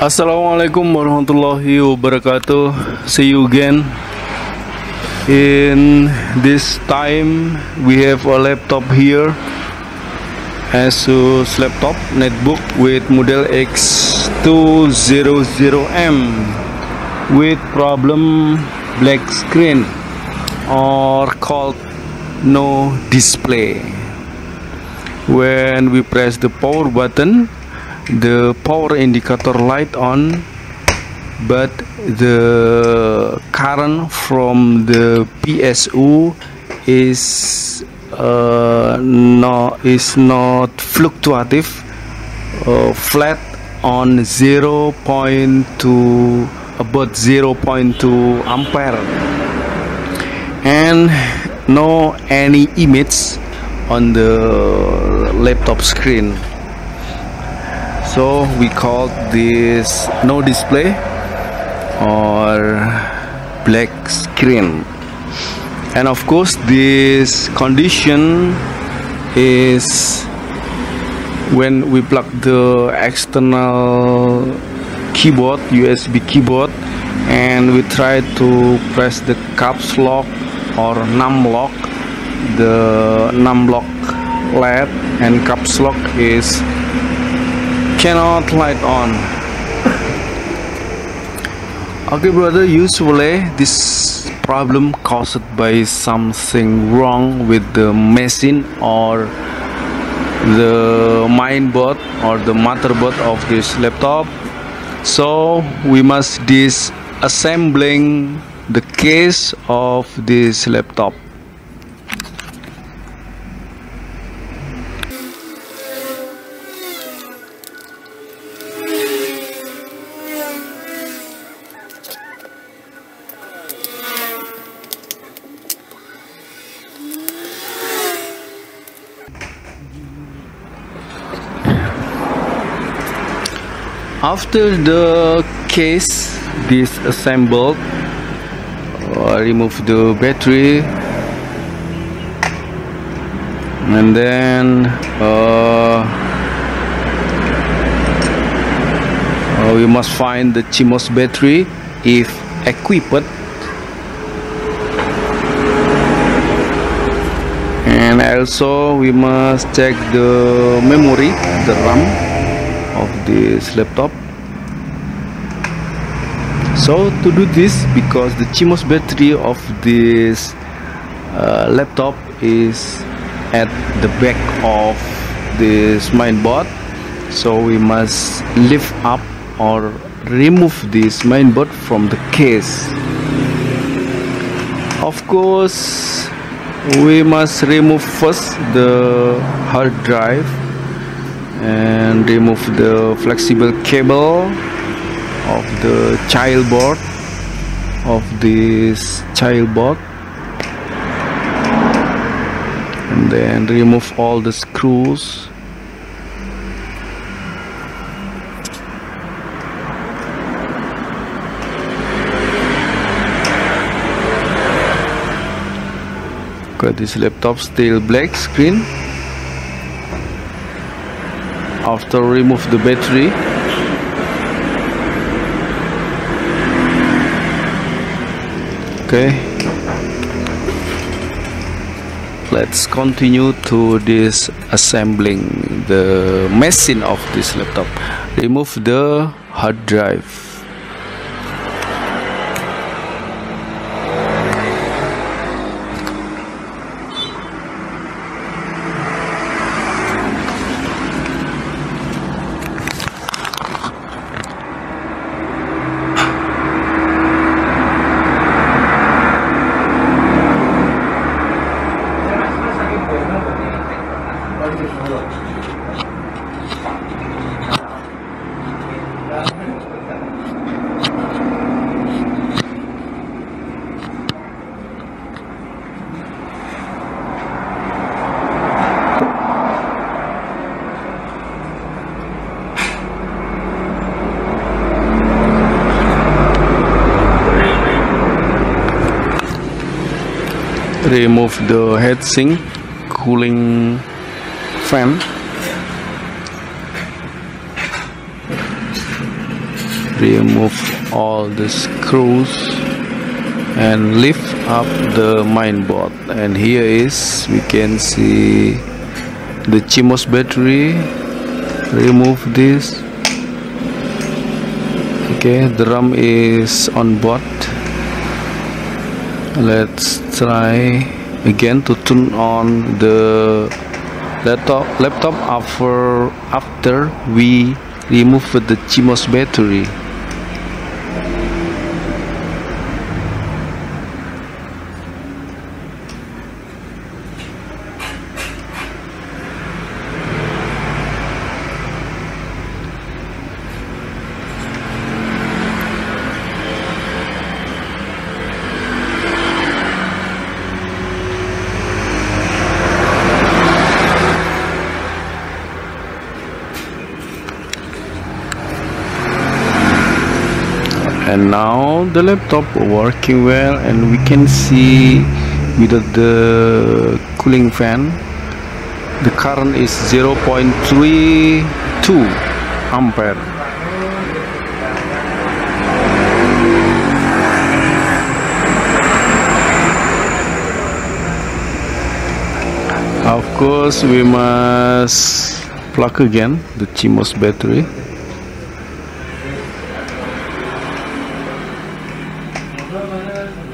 Assalamualaikum warahmatullahi wabarakatuh. See you again. In this time, we have a laptop here. Asus laptop netbook with model X200M with problem black screen or called no display. When we press the power button, the power indicator light on but the current from the PSU is uh, no is not fluctuative uh, flat on 0.2 about 0.2 ampere. And no any image on the laptop screen so we call this no display or black screen. And of course this condition is when we plug the external keyboard USB keyboard and we try to press the caps lock or num lock. The num lock LED and caps lock is cannot light on. Okay brother usually this problem caused by something wrong with the machine or the mainboard or the motherboard of this laptop. So we must disassembling the case of this laptop after the case disassembled uh, remove the battery and then uh, uh, we must find the CMOS battery if equipped. And also we must check the memory the RAM of this laptop so to do this because the CMOS battery of this uh, laptop is at the back of this mainboard so we must lift up or remove this mainboard from the case. Of course we must remove first the hard drive and remove the flexible cable of the child board of this child board and then remove all the screws. Got this laptop still black screen. After remove the battery okay. Let's continue to disassembling the machine of this laptop. Remove the hard drive remove the heatsink cooling fan. Remove all the screws and lift up the main board. And here is we can see the CMOS battery. Remove this. Okay the RAM is on board let's try again to turn on the laptop laptop after after we remove the CMOS battery and now the laptop working well and we can see with the cooling fan the current is 0.32 ampere. Of course we must plug again the CMOS battery Gracias.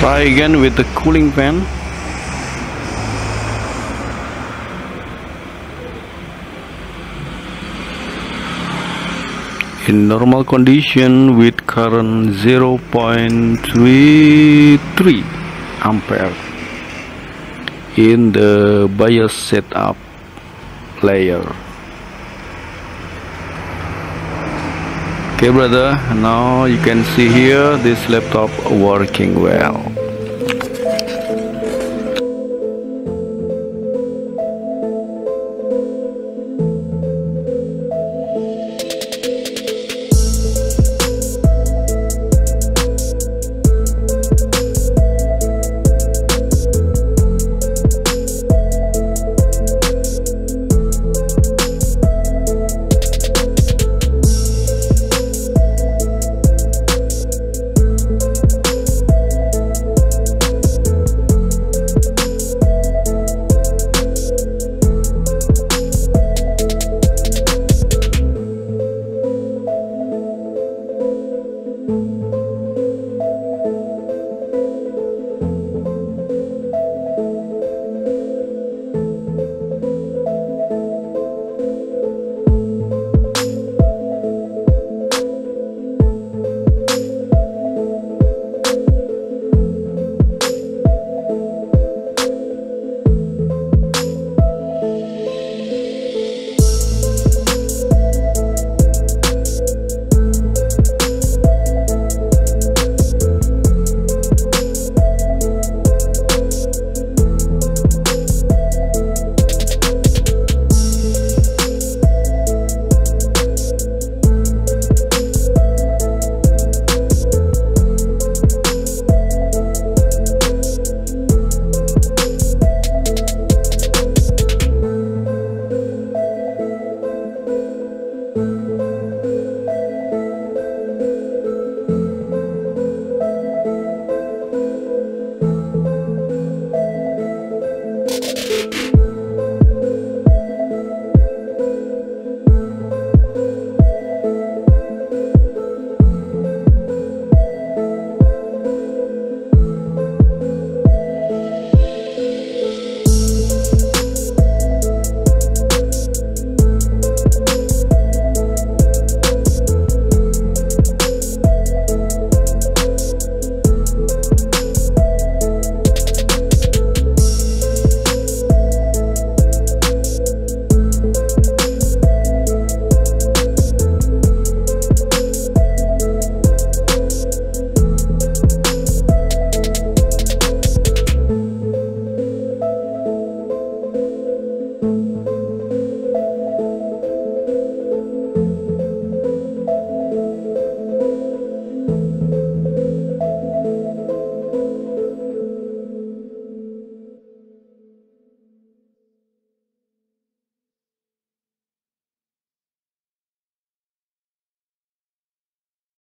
Try again with the cooling fan. In normal condition with current 0.33 ampere in the BIOS setup layer. Okay brother. Now you can see here this laptop working well